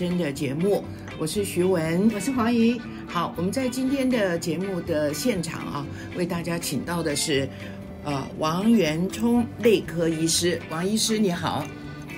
生》的节目，我是徐文，我是黄怡。好，我们在今天的节目的现场啊，为大家请到的是，呃，王元冲内科医师。王医师你好。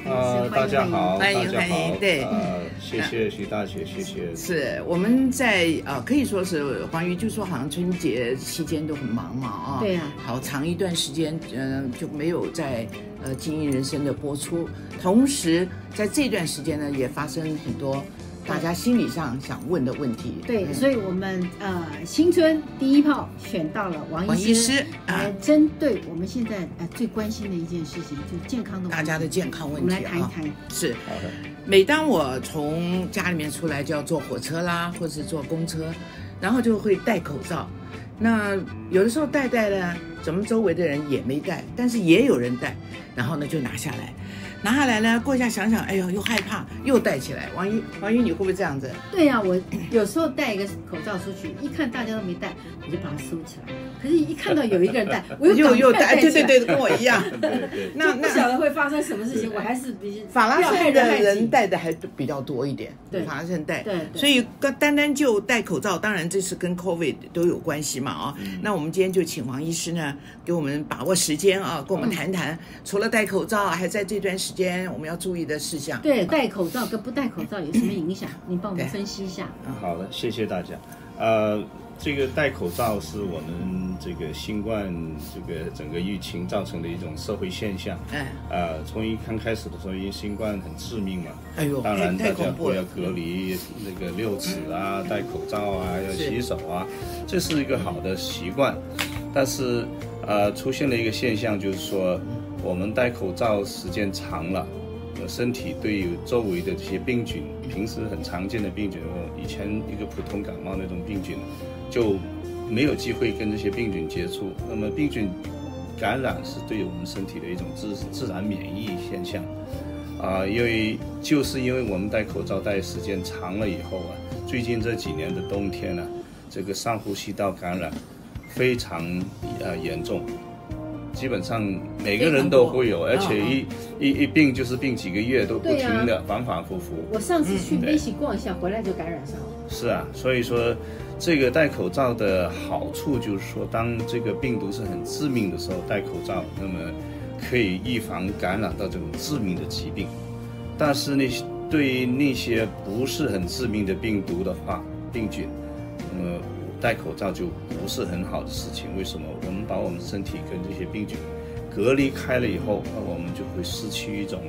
呃，大家好，欢迎欢迎，对，呃，谢谢徐大姐，谢谢。是我们在呃，可以说是黄瑜，就说好像春节期间都很忙嘛，啊，对呀，好长一段时间，嗯，就没有在呃经营人生的播出，同时在这段时间呢，也发生很多。大家心理上想问的问题，对，所以我们呃新春第一炮选到了王医师，来针对我们现在呃最关心的一件事情，就是健康的大家的健康问题，我们来谈一谈。是，每当我从家里面出来就要坐火车啦，或者是坐公车，然后就会戴口罩。那有的时候戴戴呢，怎么周围的人也没戴，但是也有人戴，然后呢就拿下来。拿下来呢，过一下想想，哎呦，又害怕，又戴起来。王一，王一，你会不会这样子？对呀，我有时候戴一个口罩出去，一看大家都没戴，我就把它收起来。可是，一看到有一个人戴，我又又戴，对对对，跟我一样。那不晓得会发生什么事情，我还是比法拉盛的人戴的还比较多一点。对，法拉盛戴。对。所以，单单就戴口罩，当然这是跟 COVID 都有关系嘛啊。那我们今天就请王医师呢，给我们把握时间啊，跟我们谈谈，除了戴口罩，还在这段时间我们要注意的事项。对，戴口罩跟不戴口罩有什么影响？你帮我们分析一下。嗯，好的，谢谢大家。呃。这个戴口罩是我们这个新冠这个整个疫情造成的一种社会现象。哎，呃，从一刚开始的时候，因为新冠很致命嘛，哎呦，当然大家不要隔离，那个六尺啊，戴口罩啊，要洗手啊，这是一个好的习惯。但是，呃，出现了一个现象，就是说，我们戴口罩时间长了。身体对于周围的这些病菌，平时很常见的病菌，以前一个普通感冒那种病菌，就没有机会跟这些病菌接触。那么病菌感染是对我们身体的一种自自然免疫现象啊，因为就是因为我们戴口罩戴时间长了以后啊，最近这几年的冬天呢，这个上呼吸道感染非常呃严重。基本上每个人都会有，而且一一一病就是病几个月都不停的反反复复。我上次去微西逛一下，回来就感染上了。是啊，所以说这个戴口罩的好处就是说，当这个病毒是很致命的时候，戴口罩，那么可以预防感染到这种致命的疾病。但是那些对于那些不是很致命的病毒的话，病菌，那么。戴口罩就不是很好的事情，为什么？我们把我们身体跟这些病菌隔离开了以后，那我们就会失去一种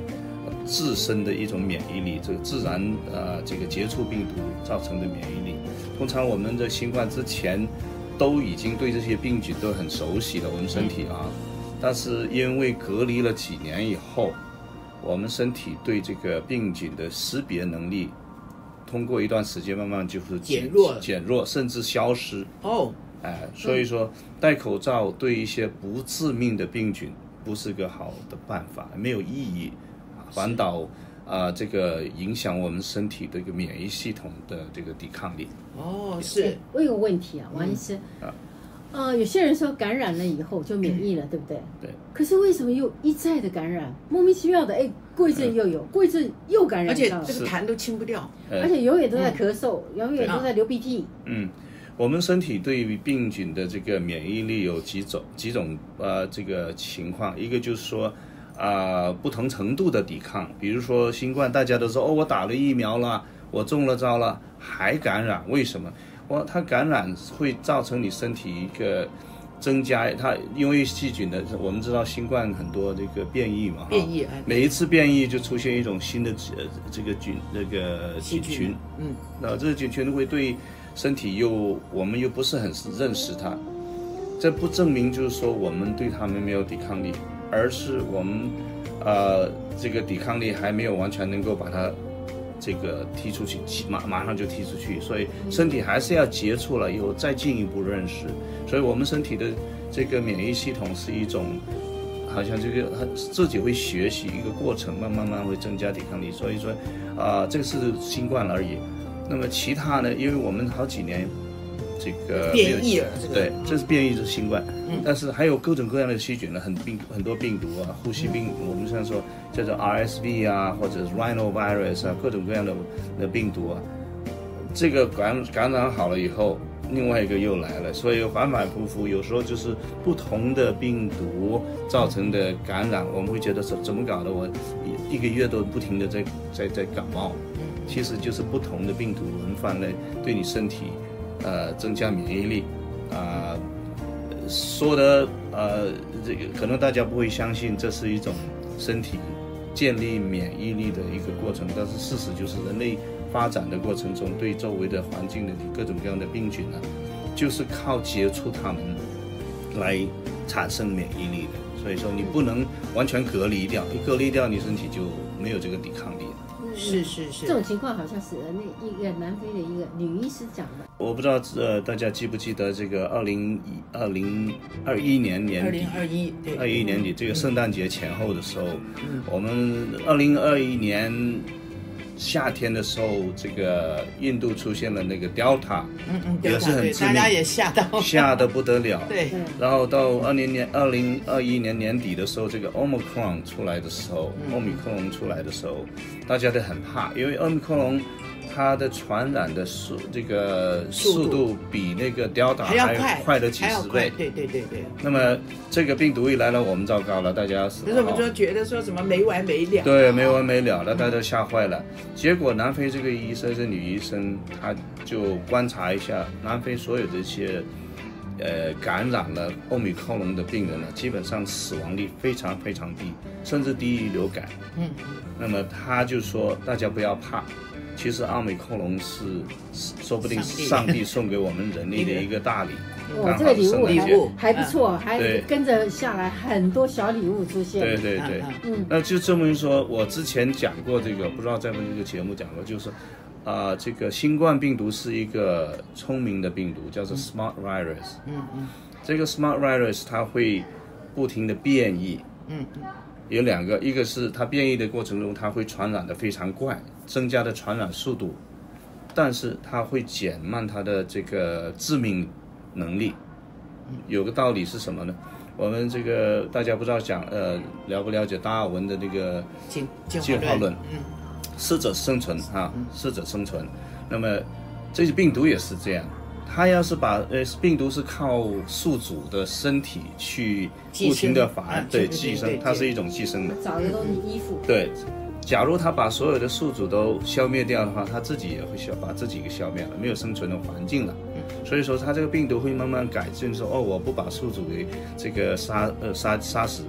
自身的一种免疫力，这个自然呃这个接触病毒造成的免疫力。通常我们的新冠之前都已经对这些病菌都很熟悉了，我们身体啊，但是因为隔离了几年以后，我们身体对这个病菌的识别能力。通过一段时间，慢慢就是减弱、减弱，甚至消失。哦，哎，所以说戴口罩对一些不致命的病菌不是个好的办法，没有意义，反倒啊，这个影响我们身体的一个免疫系统的这个抵抗力。哦，是。我有个问题啊，王医师。啊。呃，有些人说感染了以后就免疫了，对不对？对。可是为什么又一再的感染？莫名其妙的，哎，过一阵又有，过一阵又感染，而且这个痰都清不掉，而且永远都在咳嗽，永远都在流鼻涕。嗯，我们身体对于病菌的这个免疫力有几种几种呃这个情况，一个就是说啊不同程度的抵抗，比如说新冠，大家都说哦我打了疫苗了，我中了招了还感染，为什么？我它感染会造成你身体一个增加，它因为细菌的，我们知道新冠很多这个变异嘛，变异，每一次变异就出现一种新的呃这个菌那个菌群，嗯，那这个菌群会对身体又我们又不是很认识它，这不证明就是说我们对它们没有抵抗力，而是我们呃这个抵抗力还没有完全能够把它。这个踢出去，马马上就踢出去，所以身体还是要接触了以后再进一步认识。所以我们身体的这个免疫系统是一种，好像这个自己会学习一个过程，慢慢慢会增加抵抗力。所以说，啊，这个是新冠而已。那么其他呢？因为我们好几年这个变异了，对，这是变异是新冠，但是还有各种各样的细菌呢，很病很多病毒啊，呼吸病，我们像说叫做 RSV 啊，或者是 Rhinovirus 啊，各种各样的的病毒啊，这个感感染好了以后，另外一个又来了，所以反反复复，有时候就是不同的病毒造成的感染，我们会觉得怎怎么搞的，我一个月都不停的在在在感冒。其实就是不同的病毒轮番来对你身体，呃，增加免疫力，啊，说的呃，这个可能大家不会相信这是一种身体建立免疫力的一个过程，但是事实就是人类发展的过程中对周围的环境的各种各样的病菌呢，就是靠接触它们来产生免疫力的，所以说你不能完全隔离掉，一隔离掉你身体就没有这个抵抗力。是是是，这种情况好像是那一个南非的一个女医师讲的。我不知道呃，大家记不记得这个二零一二零二一年年底，二零二一对二一年底这个圣诞节前后的时候，我们二零二一年。夏天的时候，这个印度出现了那个 Delta，嗯嗯，也是很致命，大家也吓到，吓得不得了。对，然后到二零年二零二一年年底的时候，这个 Omicron 出来的时候，奥密克戎出来的时候，大家都很怕，因为奥密克戎。它的传染的速这个速度比那个 Delta 还要快，快了几十倍。对对对对。那么这个病毒一来了，我们糟糕了，大家是。可是我们就觉得说什么没完没了。对，没完没了了，大家都吓坏了。结果南非这个医生是女医生，她就观察一下南非所有这些，呃，感染了欧米克戎的病人呢，基本上死亡率非常非常低，甚至低于流感。嗯。那么他就说，大家不要怕。其实奥美克隆是，说不定上帝送给我们人类的一个大礼。哇，这个礼物还不错，还跟着下来很多小礼物出现。对对对，嗯，那就证明说，我之前讲过这个，不知道在不这个节目讲过，就是，啊，这个新冠病毒是一个聪明的病毒，叫做 smart virus。嗯嗯，这个 smart virus 它会不停的变异。嗯嗯。有两个，一个是它变异的过程中，它会传染的非常快，增加的传染速度，但是它会减慢它的这个致命能力。有个道理是什么呢？我们这个大家不知道讲呃了不了解达尔文的那个进进化论？嗯，适者生存啊，适者生存。那么这些病毒也是这样。它要是把呃病毒是靠宿主的身体去不停的繁对寄生，它是一种寄生的。找一个衣服。对，假如它把所有的宿主都消灭掉的话，它自己也会消把自己给消灭了，没有生存的环境了。所以说它这个病毒会慢慢改进，说哦我不把宿主给这个杀呃杀杀死，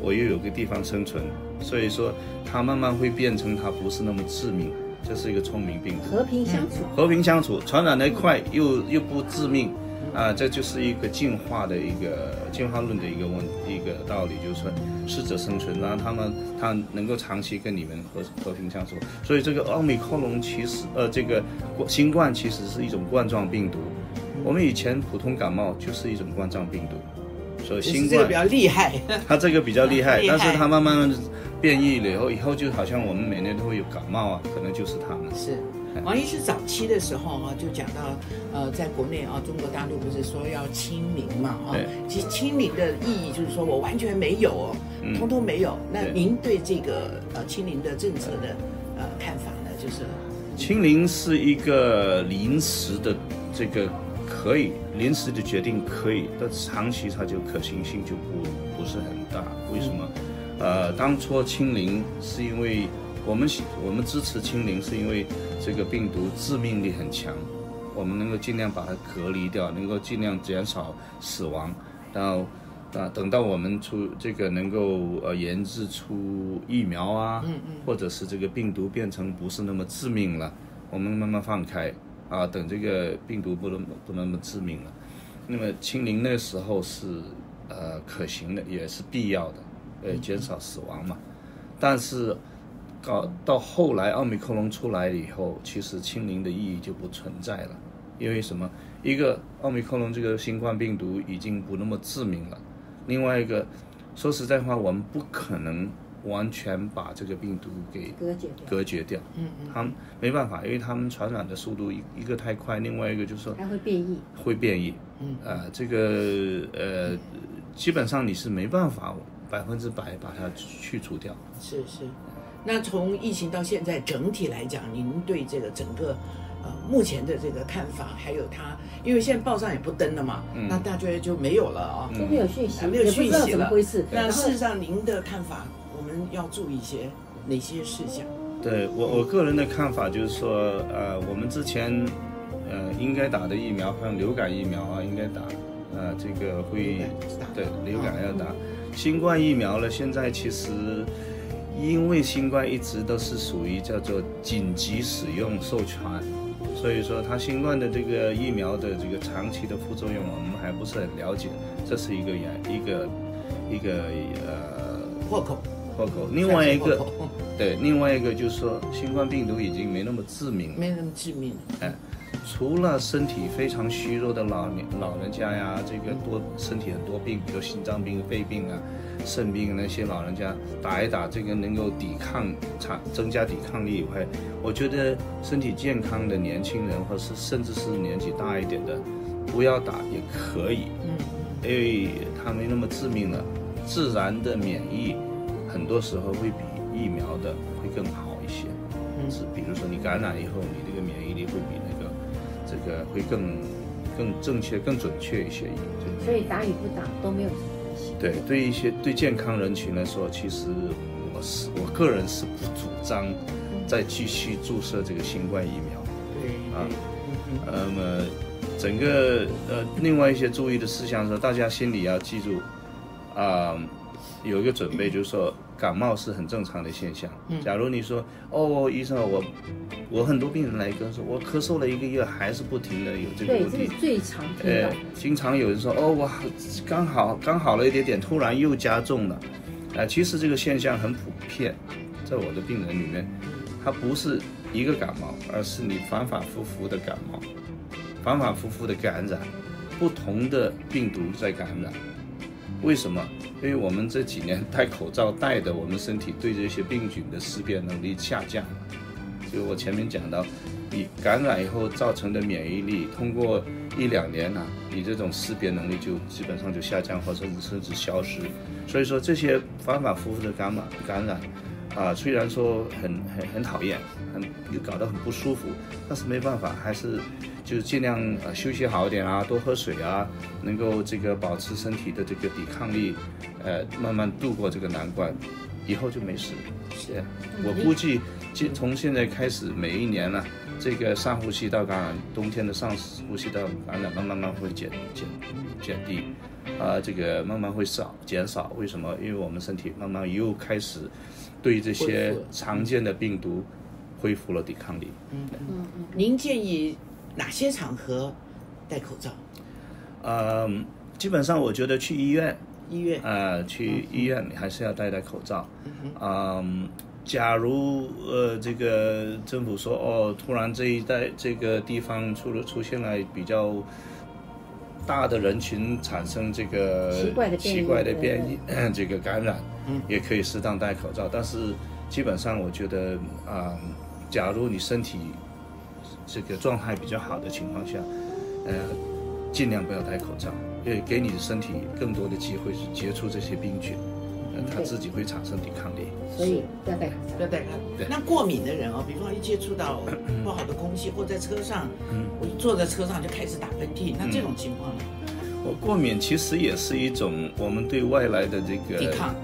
我又有个地方生存，所以说它慢慢会变成它不是那么致命。这是一个聪明病，和平相处，和平相处，传染的快又又不致命，啊，这就是一个进化的一个进化论的一个问一个道理，就是说适者生存，然后他们他能够长期跟你们和和平相处，所以这个奥密克戎其实呃这个新冠其实是一种冠状病毒，我们以前普通感冒就是一种冠状病毒。所以新冠比较 厉害，它这个比较厉害，但是它慢慢变异了以后，以后就好像我们每年都会有感冒啊，可能就是它们。是，王医师早期的时候哈，就讲到，呃，在国内啊，中国大陆不是说要清零嘛，哈，其实清零的意义就是说我完全没有哦，通通没有。那您对这个呃清零的政策的呃看法呢？就是清零是一个临时的这个。可以临时的决定可以，但长期它就可行性就不不是很大。为什么？呃，当初清零是因为我们我们支持清零，是因为这个病毒致命力很强，我们能够尽量把它隔离掉，能够尽量减少死亡。然后啊，等到我们出这个能够呃研制出疫苗啊，嗯嗯或者是这个病毒变成不是那么致命了，我们慢慢放开。啊，等这个病毒不能不那么致命了，那么清零那时候是呃可行的，也是必要的，呃减少死亡嘛。但是搞到后来奥密克戎出来了以后，其实清零的意义就不存在了，因为什么？一个奥密克戎这个新冠病毒已经不那么致命了，另外一个说实在话，我们不可能完全把这个病毒给隔绝隔绝掉。嗯嗯，他们没办法，因为他们传染的速度一一个太快，另外一个就是说还会变异，会变异。嗯，呃，这个呃，基本上你是没办法百分之百把它去除掉。是是，那从疫情到现在整体来讲，您对这个整个呃目前的这个看法，还有它，因为现在报上也不登了嘛，那大家就没有了啊，都没有讯息，没有讯息了。那事实上，您的看法？我们要注意一些哪些事项？对我我个人的看法就是说，呃，我们之前呃应该打的疫苗，像流感疫苗啊，应该打，呃，这个会对流感要打。新冠疫苗呢，现在其实因为新冠一直都是属于叫做紧急使用授权，所以说它新冠的这个疫苗的这个长期的副作用，我们还不是很了解，这是一个原一个一个呃破口。破口，另外一个，对，另外一个就是说，新冠病毒已经没那么致命，没那么致命。哎，除了身体非常虚弱的老年老人家呀，这个多身体很多病，比如心脏病、肺病啊、肾病那些老人家打一打，这个能够抵抗、产增加抵抗力以外，我觉得身体健康的年轻人，或是甚至是年纪大一点的，不要打也可以，嗯，因为它没那么致命了，自然的免疫。很多时候会比疫苗的会更好一些，是比如说你感染以后，你这个免疫力会比那个这个会更更正确、更准确一些。所以打与不打都没有什么关系。对，对一些对健康人群来说，其实我是我个人是不主张再继续注射这个新冠疫苗。对啊，那么整个呃另外一些注意的事项是，大家心里要记住啊，有一个准备，就是说。感冒是很正常的现象。假如你说哦，医生，我我很多病人来跟说，我咳嗽了一个月还是不停的有这个问题。对，这是最常听到。经常有人说哦，我刚好刚好了一点点，突然又加重了。啊，其实这个现象很普遍，在我的病人里面，它不是一个感冒，而是你反反复复的感冒，反反复复的感染，不同的病毒在感染。为什么？因为我们这几年戴口罩戴的，我们身体对这些病菌的识别能力下降了。就我前面讲到，你感染以后造成的免疫力，通过一两年呢，你这种识别能力就基本上就下降，或者甚至消失。所以说这些反反复复的感染感染，啊，虽然说很很很讨厌，很又搞得很不舒服，但是没办法，还是。就是尽量呃休息好一点啊，多喝水啊，能够这个保持身体的这个抵抗力，呃，慢慢度过这个难关，以后就没事。是，我估计，今从现在开始，每一年呢，这个上呼吸道感染，冬天的上呼吸道感染，慢慢慢会减减减低，啊，这个慢慢会少减少。为什么？因为我们身体慢慢又开始对这些常见的病毒恢复了抵抗力。嗯嗯嗯，您建议？哪些场合戴口罩？呃，基本上我觉得去医院，医院，呃，去医院你还是要戴戴口罩。嗯，假如呃这个政府说哦，突然这一带这个地方出了出现了比较大的人群产生这个奇怪的变异，这个感染，也可以适当戴口罩。但是基本上我觉得啊，假如你身体。这个状态比较好的情况下，呃，尽量不要戴口罩，因为给你的身体更多的机会去接触这些病菌，呃，它自己会产生抵抗力。所以不要戴口罩，不要戴口罩。对。那过敏的人哦，比方一接触到不好的空气，或在车上，嗯，我坐在车上就开始打喷嚏，那这种情况呢？我过敏其实也是一种我们对外来的这个抵抗，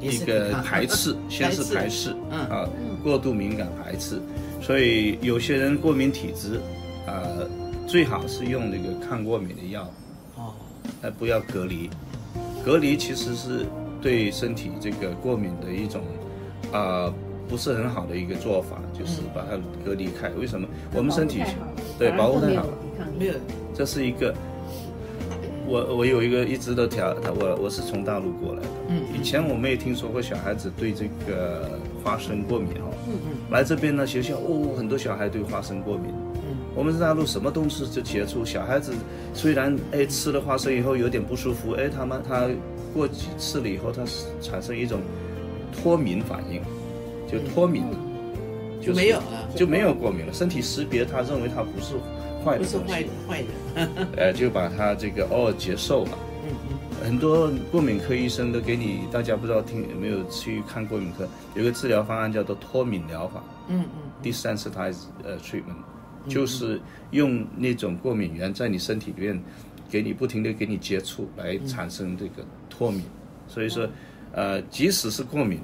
一个排斥，先是排斥，嗯啊，过度敏感排斥。所以有些人过敏体质，呃，最好是用那个抗过敏的药，哦，呃，不要隔离，隔离其实是对身体这个过敏的一种，啊，不是很好的一个做法，就是把它隔离开。为什么？我们身体对保护太好了，没有，这是一个。我我有一个一直都调他，我我是从大陆过来的，嗯，以前我没有听说过小孩子对这个花生过敏哈，嗯嗯，来这边呢学校哦，很多小孩对花生过敏，嗯，我们在大陆什么东西就接触，小孩子虽然哎吃了花生以后有点不舒服，哎他们他过几次了以后，他产生一种脱敏反应，就脱敏。了，就没有了，就没有过敏了。身体识别，他认为它不是坏的，不是坏的坏的，呃，就把它这个哦接受了。嗯嗯。很多过敏科医生都给你，大家不知道听有没有去看过敏科？有个治疗方案叫做脱敏疗法。嗯嗯。Desensitize 呃 treatment，就是用那种过敏源在你身体里面。给你不停的给你接触来产生这个脱敏，所以说，呃，即使是过敏，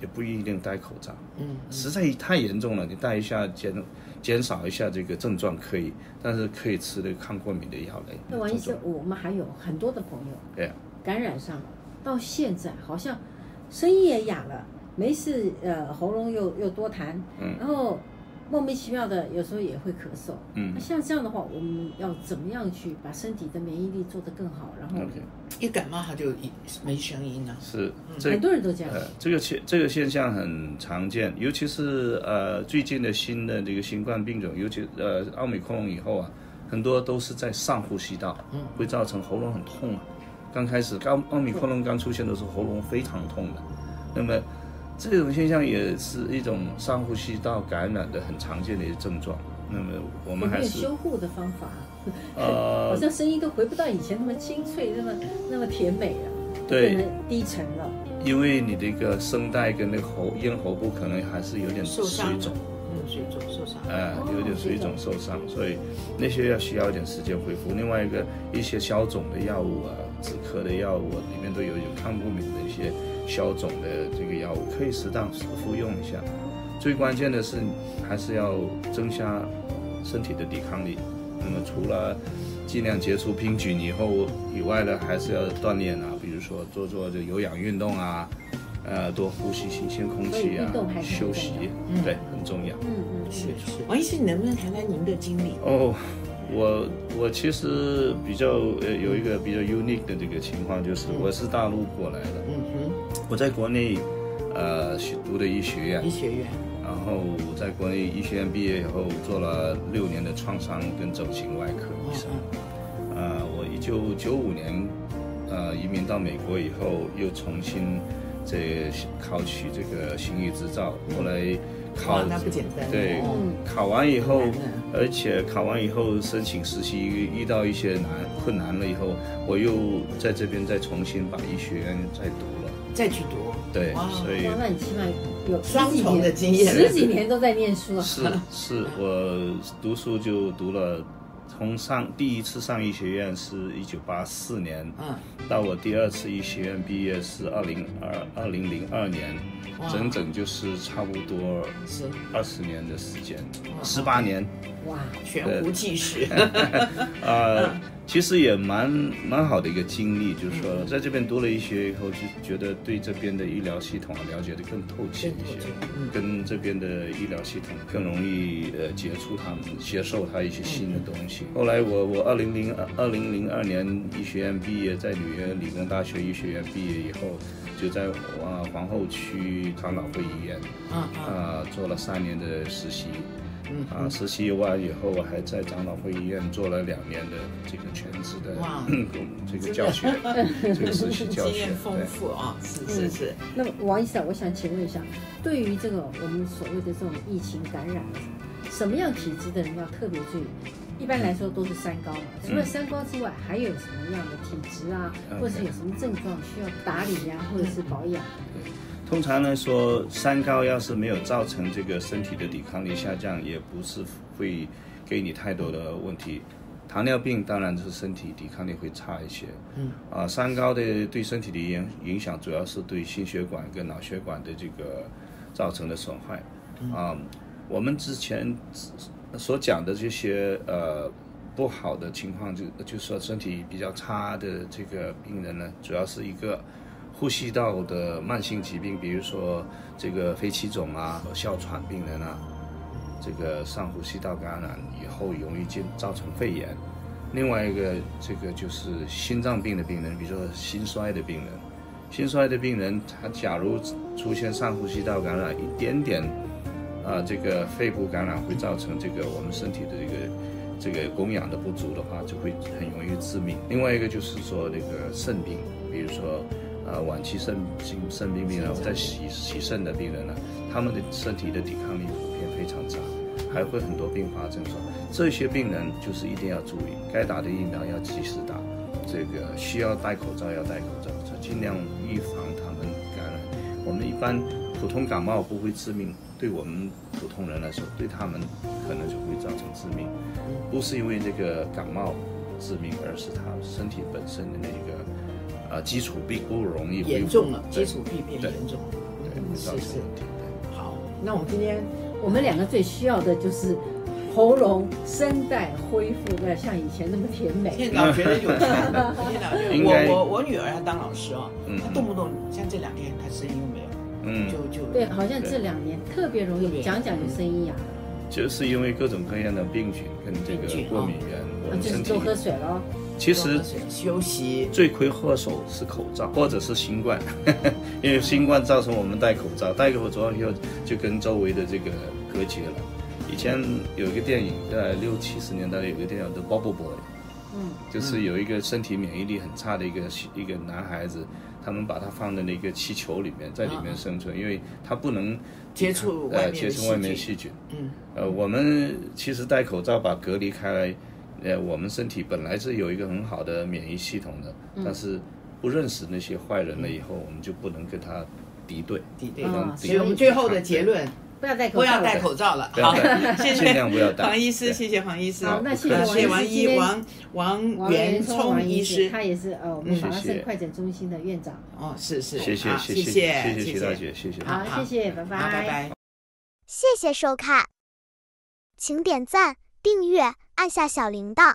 也不一定戴口罩。嗯，实在太严重了，你戴一下减减少一下这个症状可以，但是可以吃那个抗过敏的药嘞。那王医生，我们还有很多的朋友，对，感染上了，到现在好像声音也哑了，没事，呃，喉咙又又多痰，嗯，然后。莫名其妙的，有时候也会咳嗽。嗯，那像这样的话，我们要怎么样去把身体的免疫力做得更好？然后一感冒他就没声音了。是，很多人都这样。呃，这个现这个现象很常见，尤其是呃最近的新的这个新冠病种，尤其呃奥密克戎以后啊，很多都是在上呼吸道，嗯，会造成喉咙很痛啊。刚开始刚奥密克戎刚出现的时候，喉咙非常痛的，那么。这种现象也是一种上呼吸道感染的很常见的一些症状。那么我们还是修护的方法，呃，好像声音都回不到以前那么清脆、那么那么甜美了，对，低沉了。因为你的一个声带跟那个喉咽喉部可能还是有点水肿，嗯，水肿受伤，呃，有点水肿受伤，所以那些要需要一点时间恢复。另外一个一些消肿的药物啊，止咳的药物里面都有有抗过敏的一些。消肿的这个药物可以适当服用一下，最关键的是还是要增加身体的抵抗力。那么除了尽量接触病菌以后以外呢，还是要锻炼啊，比如说做做这有氧运动啊，呃，多呼吸新鲜空气啊，休息，对，很重要。嗯嗯，是是。王医生，你能不能谈谈您的经历？哦。我我其实比较呃有一个比较 unique 的这个情况，就是我是大陆过来的，嗯哼，我在国内呃读的医学院，医学院，然后在国内医学院毕业以后做了六年的创伤跟整形外科医生，呃，我一九九五年呃移民到美国以后，又重新这考取这个行医执照，后来。考那不简单。对，考完以后，而且考完以后申请实习遇到一些难困难了以后，我又在这边再重新把医学院再读了，再去读。对，所以那你起码有双重的经验，十几年都在念书。是是，我读书就读了。从上第一次上医学院是一九八四年，嗯，到我第二次医学院毕业是二零二二零零二年，整整就是差不多是二十年的时间，十八年，哇，全无纪实，啊。其实也蛮蛮好的一个经历，就是说在这边读了医学以后，就觉得对这边的医疗系统啊了解的更透彻一些，跟这边的医疗系统更容易呃接触他们，接受他一些新的东西。后来我我二零零二二零零二年医学院毕业，在纽约理工大学医学院毕业以后，就在啊皇后区长老会医院啊啊做了三年的实习。啊，实习完以后，我还在长老会医院做了两年的这个全职的 这个教学，这个实习教学，经验丰富啊，是是是。那么王医生，我想请问一下，对于这个我们所谓的这种疫情感染，什么样体质的人要特别注意？一般来说都是三高嘛，除了三高之外，还有什么样的体质啊，或者是有什么症状需要打理呀，或者是保养？通常来说，三高要是没有造成这个身体的抵抗力下降，也不是会给你太多的问题。糖尿病当然是身体抵抗力会差一些。嗯。啊，三高的对身体的影影响主要是对心血管跟脑血管的这个造成的损坏。啊，我们之前所讲的这些呃不好的情况，就就说身体比较差的这个病人呢，主要是一个。呼吸道的慢性疾病，比如说这个肺气肿啊、哮喘病人啊，这个上呼吸道感染以后容易进造成肺炎。另外一个，这个就是心脏病的病人，比如说心衰的病人。心衰的病人，他假如出现上呼吸道感染一点点，啊，这个肺部感染会造成这个我们身体的这个这个供氧的不足的话，就会很容易致命。另外一个就是说那个肾病，比如说。呃晚期肾心肾病病人或者洗洗肾的病人呢，他们的身体的抵抗力普遍非常差，还会很多并发症状。这些病人就是一定要注意，该打的疫苗要及时打，这个需要戴口罩要戴口罩，就尽量预防他们感染。我们一般普通感冒不会致命，对我们普通人来说，对他们可能就会造成致命，不是因为这个感冒致命，而是他身体本身的那个呃基础病不容易严重了，基础病变严重是是好，那我们今天我们两个最需要的就是喉咙声带恢复的像以前那么甜美。天老觉得有差的，天老觉得应该我我我女儿要当老师哦，嗯她动不动像这两天她声音又没有，嗯，就就对，好像这两年特别容易讲讲就声音哑了，就是因为各种各样的病菌跟这个过敏源，我啊就是们身体多喝水喽。其实休息，罪魁祸首是口罩或者是新冠，因为新冠造成我们戴口罩，戴口罩以后就跟周围的这个隔绝了。以前有一个电影，在六七十年代有一个电影叫《Bubble Boy》，嗯，就是有一个身体免疫力很差的一个一个男孩子，他们把他放在那个气球里面，在里面生存，因为他不能接触外面的呃接触外面的细细菌。嗯，呃，我们其实戴口罩把隔离开来，呃，我们身体本来是有一个很好的免疫系统的，嗯但是不认识那些坏人了以后，我们就不能跟他敌对，敌对啊不能敌所以我们最后的结论，不要戴口罩，不要戴口罩了。好，谢谢黄医师，对谢谢黄医师。好那谢谢谢王医王王王王元聪医医师。他也是呃我们嗯马拉谢谢盛快诊中心的院长。哦，是是，谢谢好谢谢谢谢谢谢徐大姐，谢谢。好，好谢谢，拜拜，拜拜。谢谢收看，请点赞、订阅、按下小铃铛。